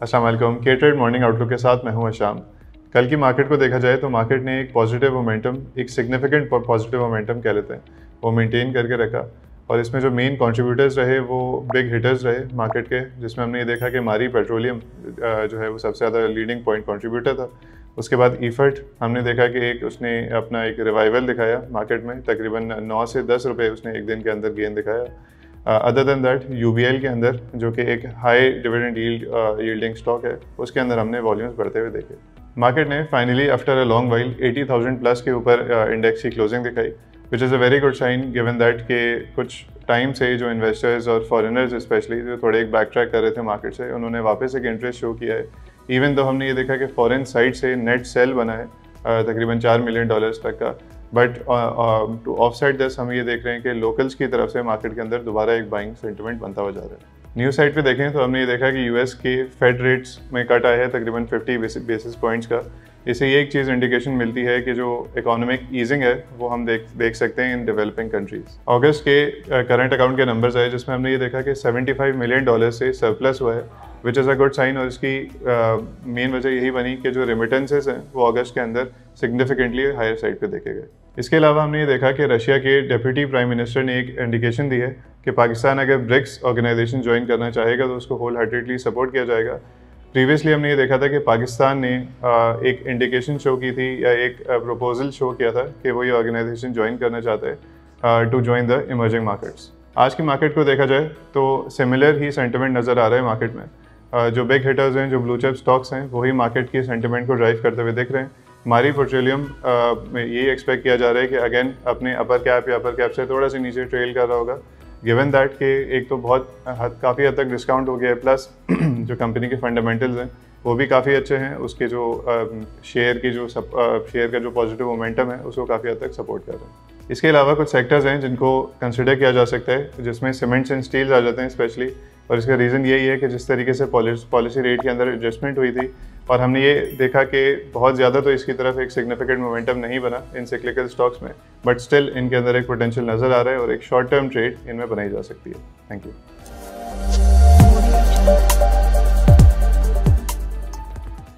असलम के trade morning outlook के साथ मैं हूँ अशाम। कल की मार्केट को देखा जाए तो मार्केट ने एक पॉजिटिव मोमेंटम एक सिग्निफिकेंट पॉजिटिव मोमेंटम कह लेते हैं। वो मेंटेन करके रखा। और इसमें जो मेन कंट्रीब्यूटर्स रहे, वो बिग हिटर्स रहे मार्केट के, जिसमें हमने ये देखा कि मारी पेट्रोलियम जो है वो सबसे ज़्यादा लीडिंग पॉइंट कंट्रीब्यूटर था। उसके बाद ईफर्ट हमने देखा कि एक उसने अपना एक रिवाइवल दिखाया मार्केट में। तकरीबन नौ से दस रुपये उसने एक दिन के अंदर गेंद दिखाया। अदर देन दैट UBL के अंदर जो कि एक high dividend yield yielding stock है उसके अंदर हमने वॉल्यूम्स बढ़ते हुए देखे। मार्केट ने finally after a long while 80,000 plus के ऊपर इंडेक्स की क्लोजिंग दिखाई which is a very good sign given that के कुछ टाइम से जो इन्वेस्टर्स और फॉरेनर्स स्पेशली जो थोड़े एक बैक ट्रैक कर रहे थे मार्केट से उन्होंने वापस एक इंटरेस्ट शो किया है। इवन तो हमने ये देखा कि फॉरेन साइड से नेट सेल बना है तकरीबन चार मिलियन डॉलर्स तक का बट टू ऑफ़ साइड दस हम ये देख रहे हैं कि लोकल्स की तरफ़ से मार्केट के अंदर दोबारा एक बाइंग सेंटिमेंट बनता हुआ जा रहा है। न्यूज़ साइड पे देखें तो हमने ये देखा कि यूएस के फेड रेट्स में कट आया है तकरीबन 50 बेसिस पॉइंट्स का। इससे ये एक चीज़ इंडिकेशन मिलती है कि जो इकोनॉमिक ईजिंग है, वो हम देख देख सकते हैं इन डेवलपिंग कंट्रीज़ अगस्त के करंट अकाउंट के नंबर्स आए, जिसमें हमने ये देखा कि 75 मिलियन डॉलर से सरप्लस हुआ है। Which is a good sign और इसकी मेन वजह यही बनी कि जो रेमिटेंसेज हैं, वो अगस्त के अंदर सिग्निफिकेंटली हायर साइड पे देखे गए। इसके अलावा हमने ये देखा कि रशिया के डेप्यूटी प्राइम मिनिस्टर ने एक इंडिकेशन दी है कि पाकिस्तान अगर ब्रिक्स ऑर्गेनाइजेशन ज्वाइन करना चाहेगा तो उसको होल हार्टेडली सपोर्ट किया जाएगा। प्रीवियसली हमने ये देखा था कि पाकिस्तान ने एक इंडिकेशन शो की थी, या एक प्रपोजल शो किया था कि वो ये ऑर्गेनाइजेशन ज्वाइन करना चाहता है to join the emerging markets आज की मार्केट को देखा जाए तो सिमिलर ही सेंटिमेंट नज़र आ रहा है मार्केट में। जो बिग हिटर्स हैं, जो ब्लू चिप स्टॉक्स हैं, वही मार्केट की सेंटिमेंट को ड्राइव करते हुए दिख रहे हैं। हमारी पेट्रोलियम में ये एक्सपेक्ट किया जा रहा है कि अगेन अपने अपर कैप या अपर कैप से थोड़ा सा नीचे ट्रेल कर रहा होगा। गिवन दैट कि एक तो बहुत हद, काफ़ी हद तक डिस्काउंट हो गया है प्लस जो कंपनी के फंडामेंटल्स हैं, वो भी काफ़ी अच्छे हैं। उसके जो शेयर की जो शेयर का जो पॉजिटिव मोमेंटम है, उसको काफ़ी हद तक सपोर्ट कर रहे हैं। इसके अलावा कुछ सेक्टर्स हैं जिनको कंसिडर किया जा सकता है, जिसमें सीमेंट्स एंड स्टील्स आ जाते हैं स्पेशली और इसका रीज़न यही है कि जिस तरीके से पॉलिसी रेट के अंदर एडजस्टमेंट हुई थी, और हमने ये देखा कि बहुत ज़्यादा तो इसकी तरफ़ एक सिग्निफिकेंट मोमेंटम नहीं बना इन सिक्लिकल स्टॉक्स में बट स्टिल इनके अंदर एक पोटेंशियल नज़र आ रहा है और एक शॉर्ट टर्म ट्रेड इनमें बनाई जा सकती है। Thank you